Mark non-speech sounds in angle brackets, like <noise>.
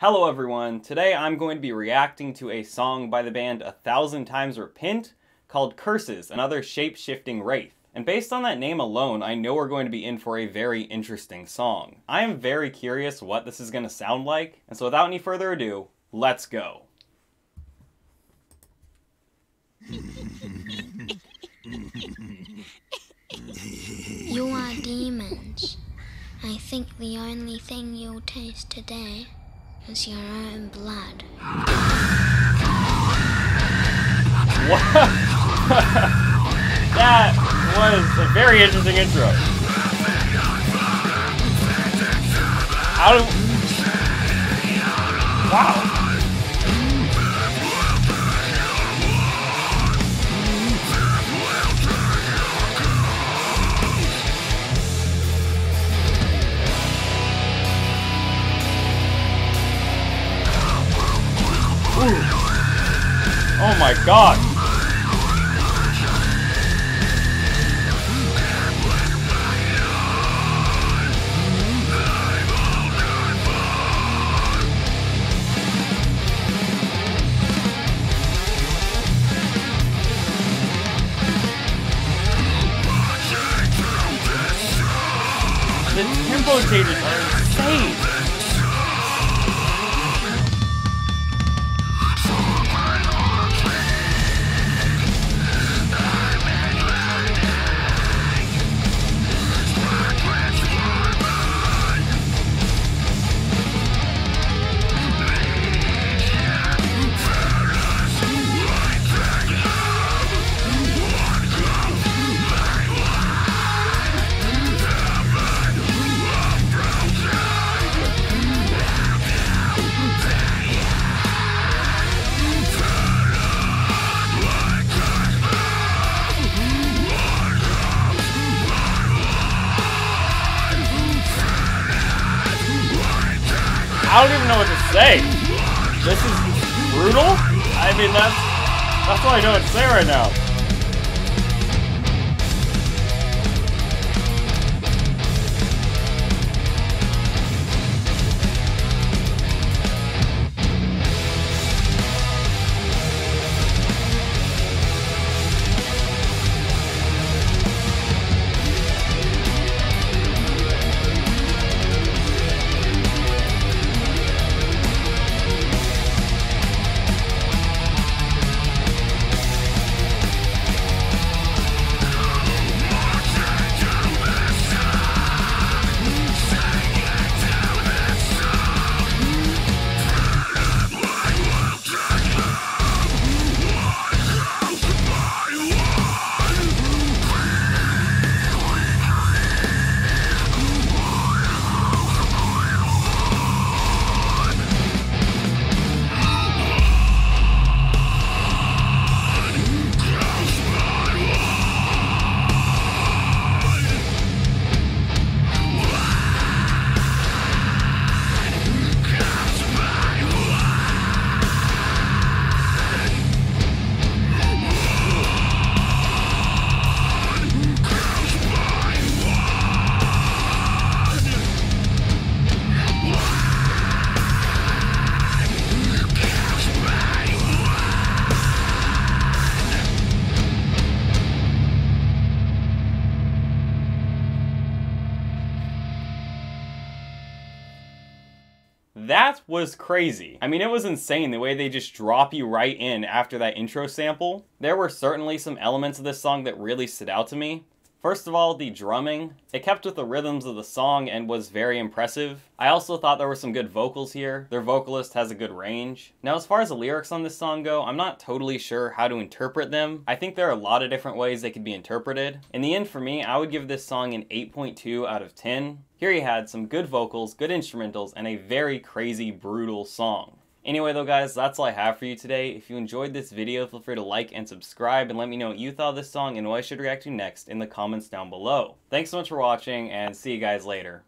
Hello everyone, today I'm going to be reacting to a song by the band A Thousand Times Repent called Curses, Another Shape-Shifting Wraith. And based on that name alone, I know we're going to be in for a very interesting song. I am very curious what this is going to sound like, and so without any further ado, let's go. You are demons. I think the only thing you'll taste today is your own blood. <laughs> that was a very interesting intro. How do... Wow. My god! The tempo changes are insane! I don't even know what to say. This is brutal? I mean, that's, that's all I know what to say right now. That was crazy. I mean, it was insane the way they just drop you right in after that intro sample. There were certainly some elements of this song that really stood out to me. First of all, the drumming. It kept with the rhythms of the song and was very impressive. I also thought there were some good vocals here. Their vocalist has a good range. Now, as far as the lyrics on this song go, I'm not totally sure how to interpret them. I think there are a lot of different ways they could be interpreted. In the end, for me, I would give this song an 8.2 out of 10. Here he had some good vocals, good instrumentals, and a very crazy, brutal song. Anyway though guys, that's all I have for you today. If you enjoyed this video, feel free to like and subscribe and let me know what you thought of this song and what I should react to next in the comments down below. Thanks so much for watching and see you guys later.